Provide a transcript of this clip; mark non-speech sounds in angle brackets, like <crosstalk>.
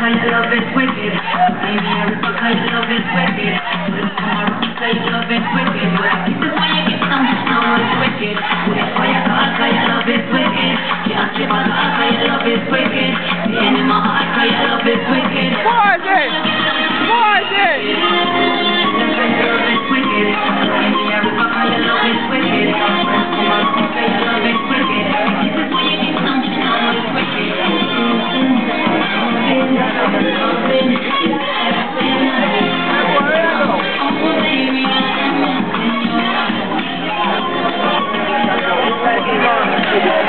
I love is wicked. Baby, I love is wicked. Tomorrow, I love is wicked. This is why I get wicked. I love is wicked. Thank <laughs> you.